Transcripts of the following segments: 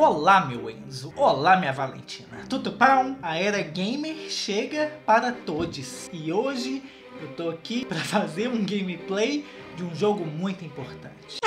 Olá, meu Enzo. Olá, minha Valentina. Tudo bom? A era gamer chega para todos. E hoje eu tô aqui para fazer um gameplay de um jogo muito importante.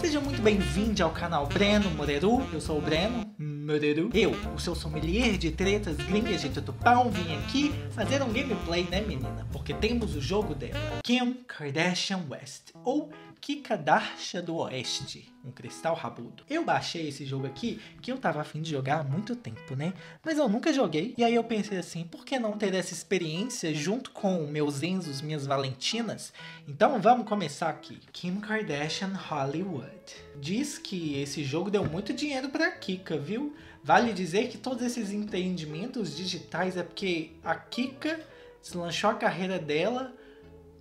Seja muito bem-vindo ao canal Breno Moreru. Eu sou o Breno Moreru. Eu, o seu sommelier de tretas gringas de tutupão, vim aqui fazer um gameplay, né, menina? Porque temos o jogo dela, Kim Kardashian West, ou Kikadarsha do Oeste, um cristal rabudo. Eu baixei esse jogo aqui que eu tava afim de jogar há muito tempo, né? Mas eu nunca joguei. E aí eu pensei assim, por que não ter essa experiência junto com meus Enzos, minhas Valentinas? Então vamos começar aqui. Kim Kardashian Hollywood. Diz que esse jogo deu muito dinheiro pra Kika, viu? Vale dizer que todos esses entendimentos digitais é porque a Kika deslanchou a carreira dela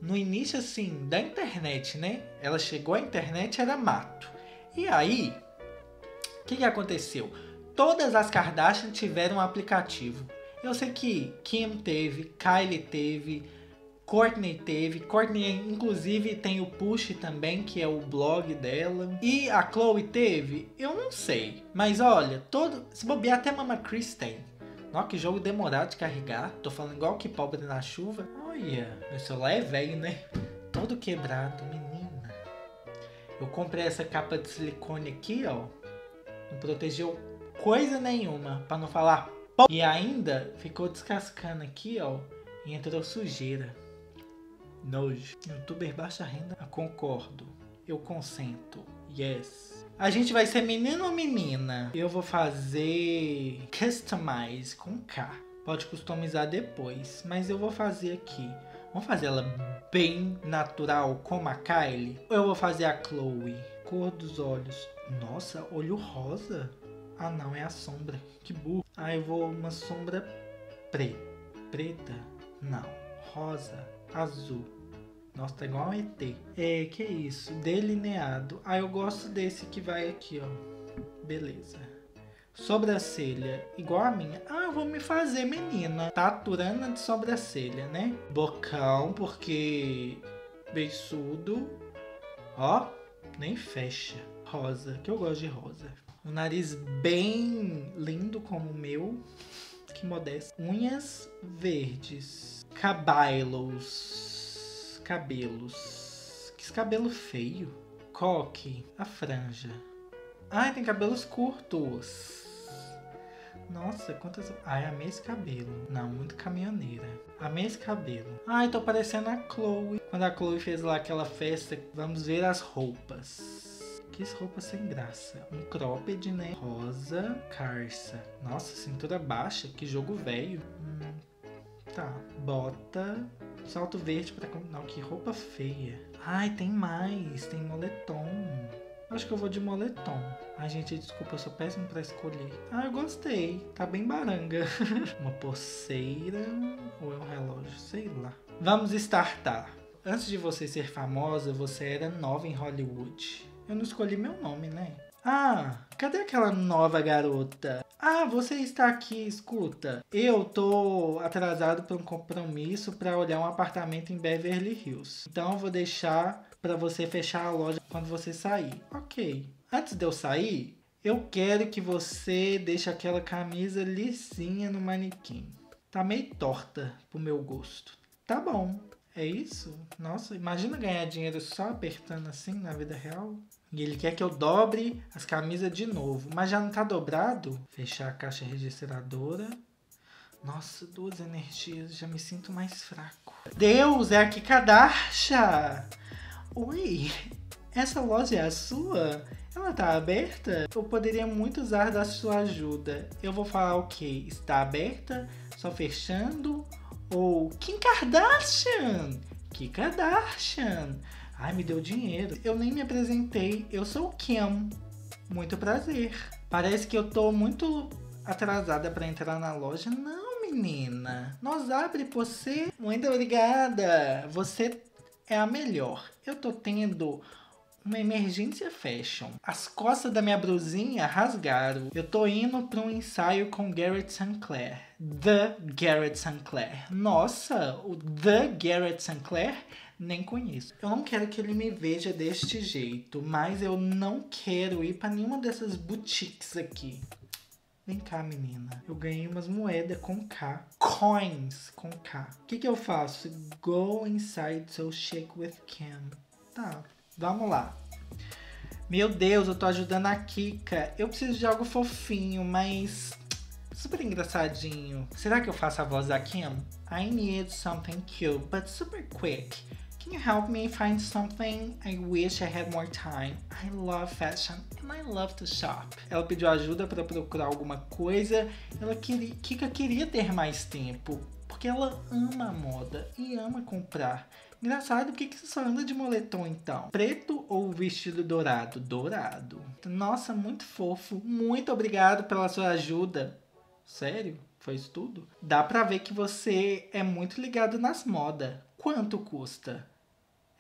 no início assim da internet, né? Ela chegou à internet era mato. E aí, o que, que aconteceu? Todas as Kardashian tiveram um aplicativo. Eu sei que Kim teve, Kylie teve, Courtney teve. Courtney, inclusive, tem o Push também, que é o blog dela. E a Chloe teve? Eu não sei. Mas olha, todo. Se bobear, até Mama Chris tem. Nossa, que jogo demorado de carregar. Tô falando igual que pobre na chuva. Olha, meu celular é velho, né? Todo quebrado, menina. Eu comprei essa capa de silicone aqui, ó. Não protegeu coisa nenhuma, para não falar. E ainda ficou descascando aqui, ó. E entrou sujeira. Nojo. Youtuber baixa renda? Eu concordo. Eu consento. Yes. A gente vai ser menino ou menina? Eu vou fazer customize com K. Pode customizar depois, mas eu vou fazer aqui. Vamos fazer ela bem natural como a Kylie? Ou eu vou fazer a Chloe? Cor dos olhos. Nossa, olho rosa? Ah não, é a sombra. Que burro. Ah, eu vou uma sombra preta. Preta? Não. Rosa. Azul. Nossa, tá igual um ET. É, que isso? Delineado. Ah, eu gosto desse que vai aqui, ó. Beleza. Sobrancelha, igual a minha. Ah, vou me fazer, menina. Taturana de sobrancelha, né? Bocão, porque beiçudo. Ó, nem fecha. Rosa, que eu gosto de rosa. O nariz bem lindo como o meu. Que modesto. Unhas verdes. Cabelos. Cabelos. Que cabelo feio. Coque. A franja. Ai, tem cabelos curtos. Nossa, quantas. Ai, amei esse cabelo. Não, muito caminhoneira. Amei esse cabelo. Ai, tô parecendo a Chloe. Quando a Chloe fez lá aquela festa, vamos ver as roupas. Que roupa sem graça. Um cropped, né? Rosa, carça. Nossa, cintura baixa. Que jogo velho. Hum, tá. Bota. Salto verde pra. Não, que roupa feia. Ai, tem mais. Tem moletom. Acho que eu vou de moletom. Ai, gente, desculpa, eu sou péssimo pra escolher. Ah, eu gostei. Tá bem baranga. Uma pulseira ou é um relógio? Sei lá. Vamos startar. Antes de você ser famosa, você era nova em Hollywood. Eu não escolhi meu nome, né? Ah, cadê aquela nova garota? Ah, você está aqui, escuta. Eu tô atrasado para um compromisso para olhar um apartamento em Beverly Hills. Então eu vou deixar para você fechar a loja quando você sair. Ok. Antes de eu sair, eu quero que você deixe aquela camisa lisinha no manequim. Tá meio torta pro meu gosto. Tá bom. É isso? Nossa, imagina ganhar dinheiro só apertando assim na vida real. E ele quer que eu dobre as camisas de novo. Mas já não tá dobrado? Fechar a caixa registradora. Nossa, duas energias. Já me sinto mais fraco. Deus, é a Kikadarsha! Oi, essa loja é a sua? Ela tá aberta? Eu poderia muito usar da sua ajuda. Eu vou falar o que? Está aberta? Só fechando? Ou Kim Kardashian? Kim Kardashian? Ai, me deu dinheiro. Eu nem me apresentei. Eu sou o Kim. Muito prazer. Parece que eu tô muito atrasada para entrar na loja. Não, menina. Nós abre você. Muito obrigada. Você é a melhor. Eu tô tendo uma emergência fashion. As costas da minha brusinha rasgaram. Eu tô indo para um ensaio com Garrett Sinclair. The Garrett Sinclair. Nossa, o The Garrett Sinclair nem conheço. Eu não quero que ele me veja deste jeito, mas eu não quero ir para nenhuma dessas boutiques aqui. Vem cá, menina. Eu ganhei umas moedas com K. Coins com K. O que, que eu faço? Go inside so shake with Kim. Tá, vamos lá. Meu Deus, eu tô ajudando a Kika. Eu preciso de algo fofinho, mas super engraçadinho. Será que eu faço a voz da Kim? I need something cute, but super quick. Can you help me find something? I wish I had more time. I love fashion and I love to shop. Ela pediu ajuda para procurar alguma coisa. Ela queria, Kika queria ter mais tempo, porque ela ama moda e ama comprar. Engraçado, por que você só anda de moletom então? Preto ou vestido dourado? Dourado. Nossa, muito fofo. Muito obrigado pela sua ajuda. Sério? Foi isso tudo? Dá pra ver que você é muito ligado nas modas. Quanto custa?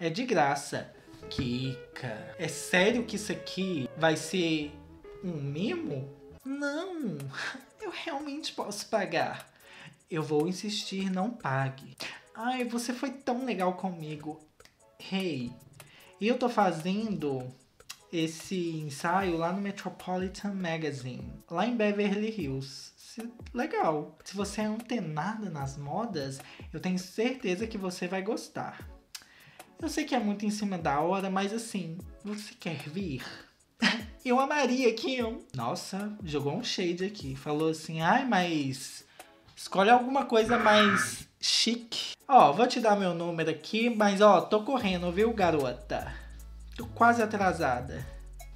É de graça. Kika, é sério que isso aqui vai ser um mimo? Não, eu realmente posso pagar. Eu vou insistir, não pague. Ai, você foi tão legal comigo. Hey, eu tô fazendo esse ensaio lá no Metropolitan Magazine, lá em Beverly Hills. Legal. Se você é antenada nas modas, eu tenho certeza que você vai gostar. Eu sei que é muito em cima da hora, mas assim, você quer vir? eu amaria, Kim. Nossa, jogou um shade aqui. Falou assim, ai, mas escolhe alguma coisa mais chique. Ó, vou te dar meu número aqui, mas ó, tô correndo, viu, garota? Tô quase atrasada.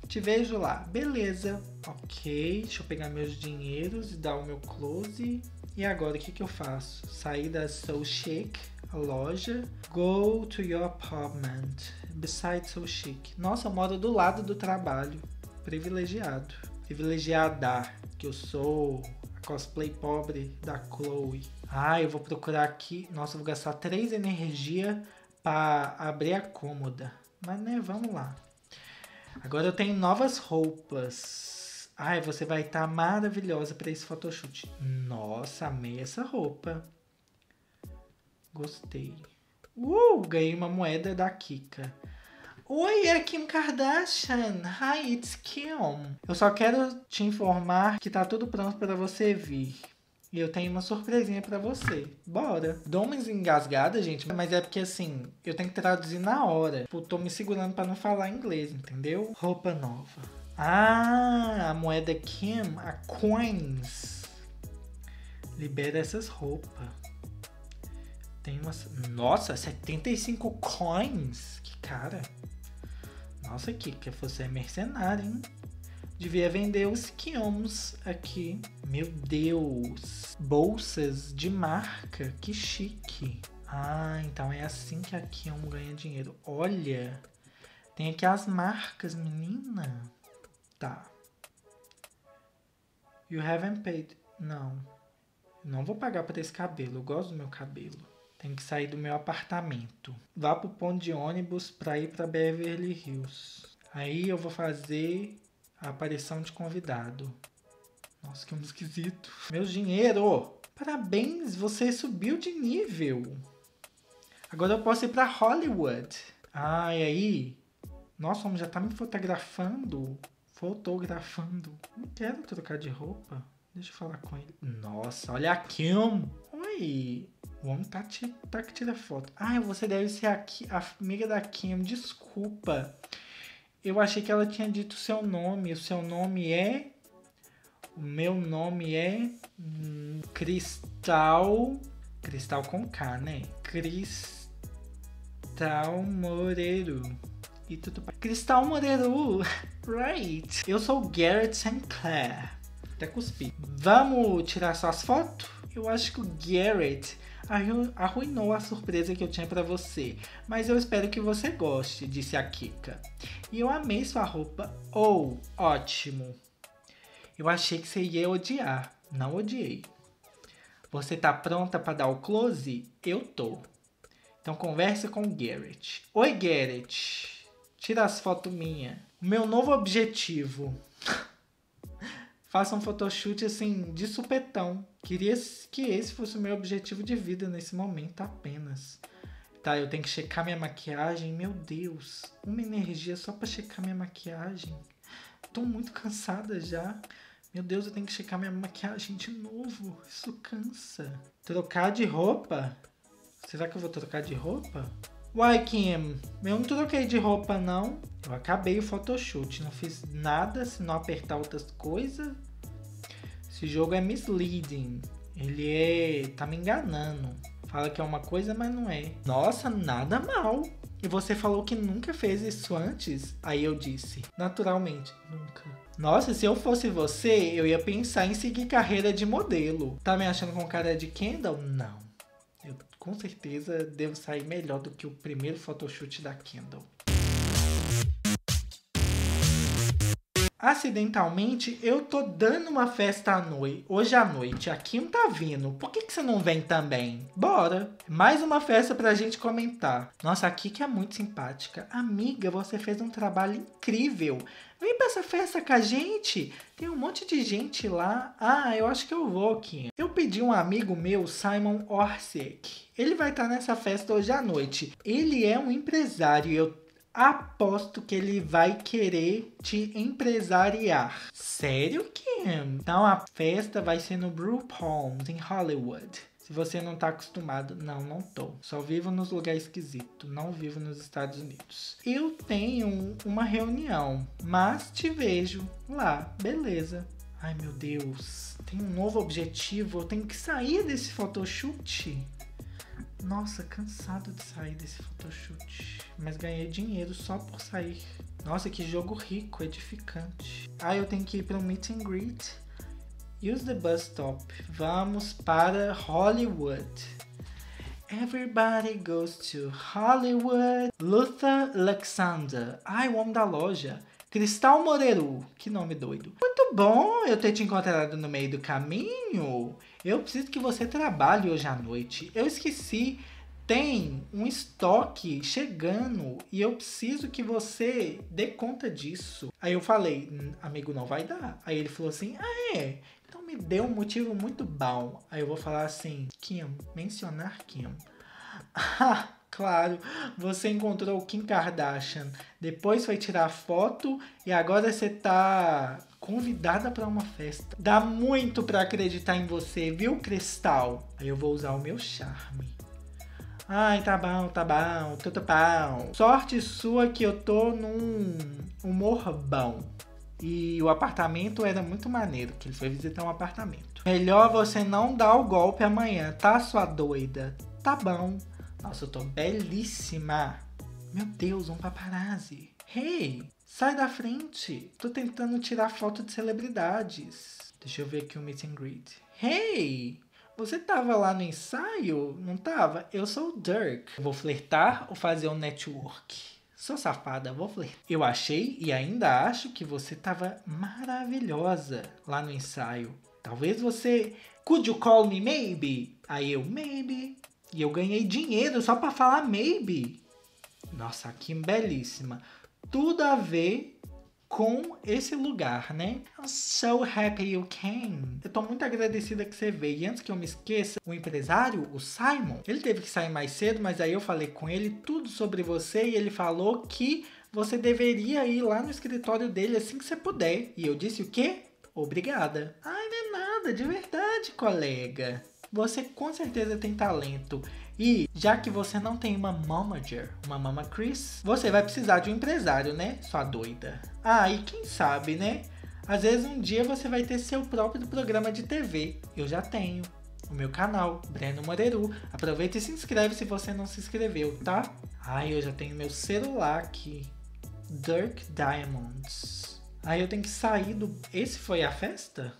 Te vejo lá. Beleza. Ok, deixa eu pegar meus dinheiros e dar o meu close. E agora, o que que eu faço? Sair da So Chic a loja. Go to your apartment. Beside so chic. Nossa, eu moro do lado do trabalho. Privilegiado. Privilegiada. Que eu sou a cosplay pobre da Chloe. Ah, eu vou procurar aqui. Nossa, eu vou gastar três energia para abrir a cômoda. Mas né, vamos lá. Agora eu tenho novas roupas. Ai, você vai estar tá maravilhosa para esse photoshoot. Nossa, amei essa roupa. Gostei. Uh, ganhei uma moeda da Kika. Oi, é Kim Kardashian. Hi, it's Kim. Eu só quero te informar que tá tudo pronto para você vir. E eu tenho uma surpresinha para você. Bora. Dou umas engasgadas, gente, mas é porque assim, eu tenho que traduzir na hora. Tipo, tô me segurando para não falar inglês, entendeu? Roupa nova. Ah, a moeda Kim, a Coins. Libera essas roupas. Tem umas. Nossa, 75 coins? Que cara. Nossa, que você é mercenário, hein? Devia vender os quiomos aqui. Meu Deus. Bolsas de marca. Que chique. Ah, então é assim que a Kion ganha dinheiro. Olha. Tem aqui as marcas, menina. Tá. You haven't paid. Não. Não vou pagar por esse cabelo. Eu gosto do meu cabelo. Tem que sair do meu apartamento. Vá pro ponto de ônibus para ir para Beverly Hills. Aí eu vou fazer a aparição de convidado. Nossa, que esquisito. Meu dinheiro! Parabéns, você subiu de nível. Agora eu posso ir para Hollywood. Ah, e aí? Nossa, homem já tá me fotografando. Fotografando. Não quero trocar de roupa. Deixa eu falar com ele. Nossa, olha a Kim. Oi. O homem tá, tá que tira foto. Ah, você deve ser a, a amiga da Kim. Desculpa. Eu achei que ela tinha dito o seu nome. O seu nome é. O meu nome é. Hum, Cristal. Cristal com K, né? Cristal Moreiro. E tudo Cristal Moreiro! right! Eu sou Garrett Sinclair. Até cuspi. Vamos tirar suas fotos? Eu acho que o Garrett arruinou a surpresa que eu tinha para você, mas eu espero que você goste, disse a Kika. E eu amei sua roupa. Oh, ótimo. Eu achei que você ia odiar. Não odiei. Você tá pronta para dar o close? Eu tô. Então conversa com o Garrett. Oi, Garrett. Tira as fotos minha. Meu novo objetivo faça um photoshoot assim de supetão. Queria que esse fosse o meu objetivo de vida nesse momento apenas. Tá, eu tenho que checar minha maquiagem. Meu Deus, uma energia só pra checar minha maquiagem. Tô muito cansada já. Meu Deus, eu tenho que checar minha maquiagem de novo. Isso cansa. Trocar de roupa? Será que eu vou trocar de roupa? Uai, Kim, eu não troquei de roupa, não. Eu acabei o photoshoot, não fiz nada se não apertar outras coisas. Esse jogo é misleading. Ele é. tá me enganando. Fala que é uma coisa, mas não é. Nossa, nada mal. E você falou que nunca fez isso antes? Aí eu disse, naturalmente, nunca. Nossa, se eu fosse você, eu ia pensar em seguir carreira de modelo. Tá me achando com cara de Kendall? Não com certeza devo sair melhor do que o primeiro photoshoot da Kendall. Acidentalmente, eu tô dando uma festa à noite, hoje à noite. A Kim tá vindo. Por que, que você não vem também? Bora! Mais uma festa pra gente comentar. Nossa, a Kiki é muito simpática. Amiga, você fez um trabalho incrível. Vem pra essa festa com a gente. Tem um monte de gente lá. Ah, eu acho que eu vou, Kim. Eu pedi um amigo meu, Simon Orsic. Ele vai estar tá nessa festa hoje à noite. Ele é um empresário. Eu aposto que ele vai querer te empresariar. Sério, Kim? Então a festa vai ser no Brew Palms, em Hollywood. Se você não tá acostumado, não, não tô. Só vivo nos lugares esquisitos, não vivo nos Estados Unidos. Eu tenho uma reunião, mas te vejo lá, beleza. Ai meu Deus, tem um novo objetivo, eu tenho que sair desse photoshoot. Nossa, cansado de sair desse photoshoot. Mas ganhei dinheiro só por sair. Nossa, que jogo rico, edificante. Ah, eu tenho que ir para um meet and greet. Use the bus stop. Vamos para Hollywood. Everybody goes to Hollywood. Luther Alexander. Ai, o homem da loja. Cristal Moreru. Que nome doido. Muito bom eu ter te encontrado no meio do caminho. Eu preciso que você trabalhe hoje à noite. Eu esqueci. Tem um estoque chegando e eu preciso que você dê conta disso. Aí eu falei, amigo, não vai dar. Aí ele falou assim: ah, é? Então me deu um motivo muito bom. Aí eu vou falar assim: Kim, mencionar Kim. Ah, claro, você encontrou o Kim Kardashian. Depois foi tirar foto e agora você tá convidada para uma festa. Dá muito para acreditar em você, viu, Cristal? Aí eu vou usar o meu charme. Ai, tá bom, tá bom, tudo bom. Sorte sua que eu tô num humor bom. E o apartamento era muito maneiro, que ele foi visitar um apartamento. Melhor você não dar o golpe amanhã, tá, sua doida? Tá bom. Nossa, eu tô belíssima. Meu Deus, um paparazzi. Hey, Sai da frente! Tô tentando tirar foto de celebridades. Deixa eu ver aqui o meet and greet. Hey! Você tava lá no ensaio? Não tava? Eu sou o Dirk. Vou flertar ou fazer um network? Sou safada, vou flertar. Eu achei e ainda acho que você tava maravilhosa lá no ensaio. Talvez você. Could you call me maybe? Aí eu, maybe. E eu ganhei dinheiro só para falar maybe. Nossa, que belíssima tudo a ver com esse lugar, né? I'm so happy you came. Eu tô muito agradecida que você veio. E antes que eu me esqueça, o empresário, o Simon, ele teve que sair mais cedo, mas aí eu falei com ele tudo sobre você e ele falou que você deveria ir lá no escritório dele assim que você puder. E eu disse o quê? Obrigada. Ai, não é nada, de verdade, colega. Você com certeza tem talento. E já que você não tem uma manager, uma mama Chris, você vai precisar de um empresário, né? Sua doida. Ah, e quem sabe, né? Às vezes um dia você vai ter seu próprio programa de TV. Eu já tenho. O meu canal, Breno Moreru. Aproveita e se inscreve se você não se inscreveu, tá? Ai, eu já tenho meu celular aqui. Dirk Diamonds. Aí eu tenho que sair do. Esse foi a festa?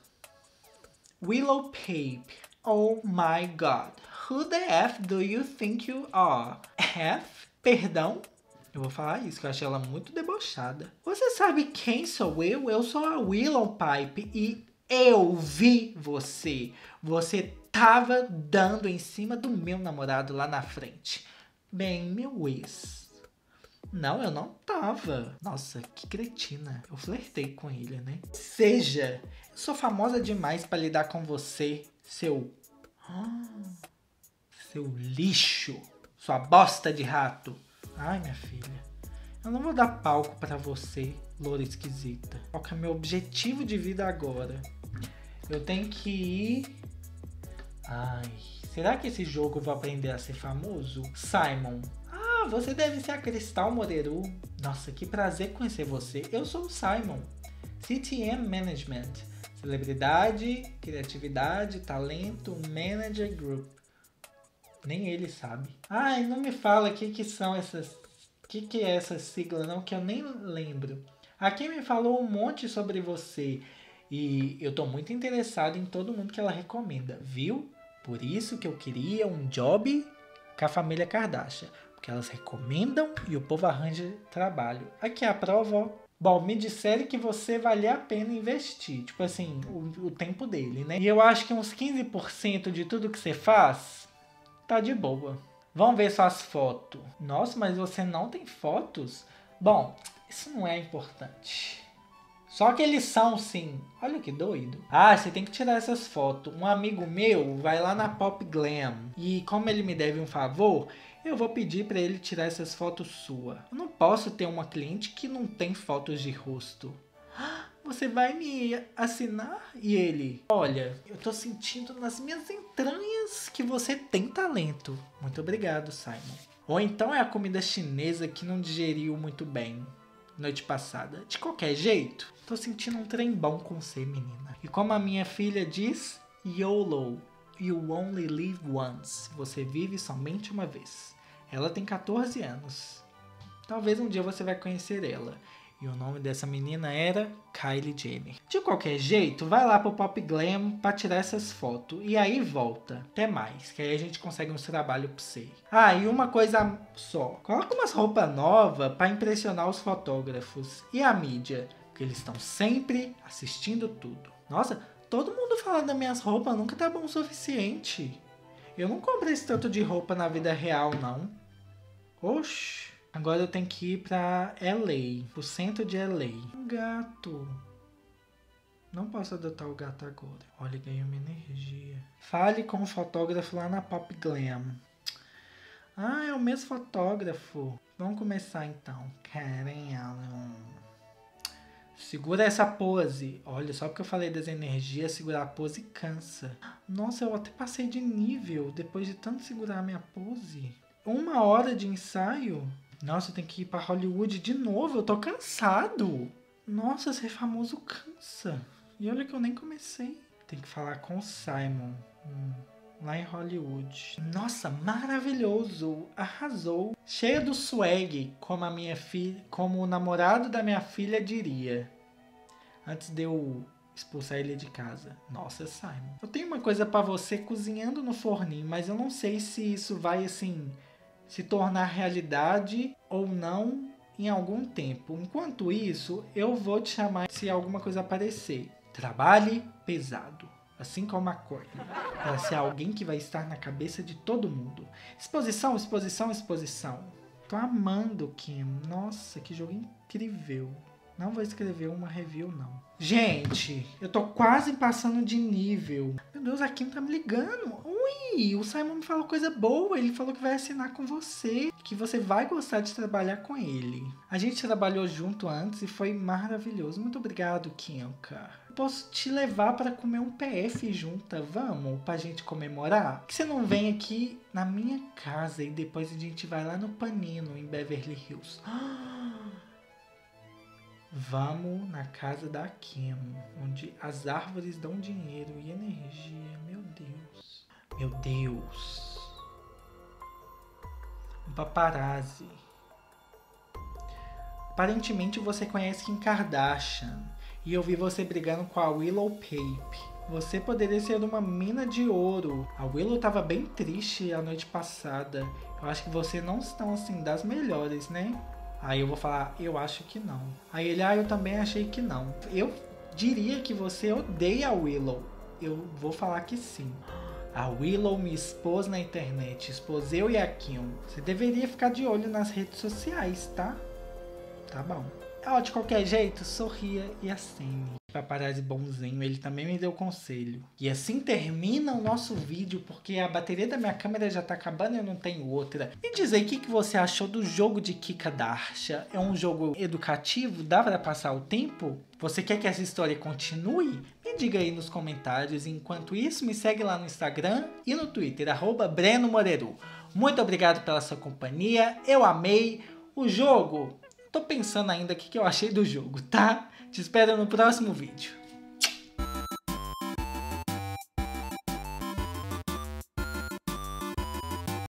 Willow Pape. Oh my god. Who the F do you think you are? F? Perdão? Eu vou falar isso, que eu achei ela muito debochada. Você sabe quem sou eu? Eu sou a Willow Pipe e eu vi você. Você tava dando em cima do meu namorado lá na frente. Bem, meu ex. Não, eu não tava. Nossa, que cretina. Eu flertei com ele, né? Seja, eu sou famosa demais para lidar com você, seu. Ah seu lixo. sua bosta de rato. Ai, minha filha, eu não vou dar palco para você, loura esquisita. Qual que é meu objetivo de vida agora? Eu tenho que ir. Ai, será que esse jogo vou aprender a ser famoso? Simon. Ah, você deve ser a Cristal Moreru. Nossa, que prazer conhecer você. Eu sou o Simon. CTM Management. Celebridade, criatividade, talento, manager group. Nem ele sabe. Ai, não me fala o que, que são essas. O que, que é essa sigla, não, que eu nem lembro. Aqui me falou um monte sobre você. E eu tô muito interessado em todo mundo que ela recomenda, viu? Por isso que eu queria um job com a família Kardashian. Porque elas recomendam e o povo arranja trabalho. Aqui é a prova, ó. Bom, me disseram que você vale a pena investir. Tipo assim, o, o tempo dele, né? E eu acho que uns 15% de tudo que você faz tá de boa. Vamos ver suas fotos. Nossa, mas você não tem fotos? Bom, isso não é importante. Só que eles são sim. Olha que doido. Ah, você tem que tirar essas fotos. Um amigo meu vai lá na Pop Glam. E como ele me deve um favor, eu vou pedir para ele tirar essas fotos sua. Eu não posso ter uma cliente que não tem fotos de rosto. Você vai me assinar? E ele, olha, eu tô sentindo nas minhas entranhas que você tem talento. Muito obrigado, Simon. Ou então é a comida chinesa que não digeriu muito bem noite passada. De qualquer jeito, tô sentindo um trem bom com você, menina. E como a minha filha diz, YOLO, you only live once. Você vive somente uma vez. Ela tem 14 anos. Talvez um dia você vai conhecer ela. E o nome dessa menina era Kylie Jenner. De qualquer jeito, vai lá pro Pop Glam pra tirar essas fotos. E aí volta. Até mais. Que aí a gente consegue uns trabalhos pra você. Ah, e uma coisa só. Coloca umas roupas novas para impressionar os fotógrafos. E a mídia. Porque eles estão sempre assistindo tudo. Nossa, todo mundo fala das minhas roupas nunca tá bom o suficiente. Eu não comprei esse tanto de roupa na vida real, não. Oxi. Agora eu tenho que ir pra LA, pro centro de LA. Um gato. Não posso adotar o gato agora. Olha, ganhei uma energia. Fale com o fotógrafo lá na Pop Glam. Ah, é o mesmo fotógrafo. Vamos começar então. Caramba. Segura essa pose. Olha, só porque eu falei das energias, segurar a pose cansa. Nossa, eu até passei de nível depois de tanto segurar a minha pose. Uma hora de ensaio? Nossa, eu tenho que ir pra Hollywood de novo. Eu tô cansado. Nossa, ser famoso cansa. E olha que eu nem comecei. Tem que falar com o Simon. Hum, lá em Hollywood. Nossa, maravilhoso. Arrasou. Cheia do swag, como a minha filha, como o namorado da minha filha diria. Antes de eu expulsar ele de casa. Nossa, Simon. Eu tenho uma coisa para você cozinhando no forninho, mas eu não sei se isso vai assim se tornar realidade ou não em algum tempo. Enquanto isso, eu vou te chamar se alguma coisa aparecer. Trabalhe pesado, assim como a Courtney, para ser alguém que vai estar na cabeça de todo mundo. Exposição, exposição, exposição. Tô amando Kim. Nossa, que jogo incrível. Não vou escrever uma review, não. Gente, eu tô quase passando de nível. Meu Deus, a Kim tá me ligando. Ui, o Simon me falou coisa boa. Ele falou que vai assinar com você. Que você vai gostar de trabalhar com ele. A gente trabalhou junto antes e foi maravilhoso. Muito obrigado, Kim, cara. Posso te levar para comer um PF junta? Vamos? Pra gente comemorar? Que você não vem aqui na minha casa e depois a gente vai lá no Panino, em Beverly Hills? Ah! Vamos na casa da Kim, onde as árvores dão dinheiro e energia. Meu Deus. Meu Deus. Um paparazzi. Aparentemente você conhece Kim Kardashian. E eu vi você brigando com a Willow Pape. Você poderia ser uma mina de ouro. A Willow tava bem triste a noite passada. Eu acho que você não estão assim das melhores, né? Aí eu vou falar, eu acho que não. Aí ele, ah, eu também achei que não. Eu diria que você odeia a Willow. Eu vou falar que sim. A Willow me expôs na internet, expôs eu e a Kim. Você deveria ficar de olho nas redes sociais, tá? Tá bom. Ó, de qualquer jeito, sorria e acene. Paparazzi bonzinho, ele também me deu conselho. E assim termina o nosso vídeo, porque a bateria da minha câmera já tá acabando e eu não tenho outra. Me diz aí o que, que você achou do jogo de Kika Darsha. É um jogo educativo? Dá pra passar o tempo? Você quer que essa história continue? Me diga aí nos comentários. Enquanto isso, me segue lá no Instagram e no Twitter, arroba Breno Moreru. Muito obrigado pela sua companhia, eu amei o jogo. Tô pensando ainda o que, que eu achei do jogo, tá? Te espero no próximo vídeo.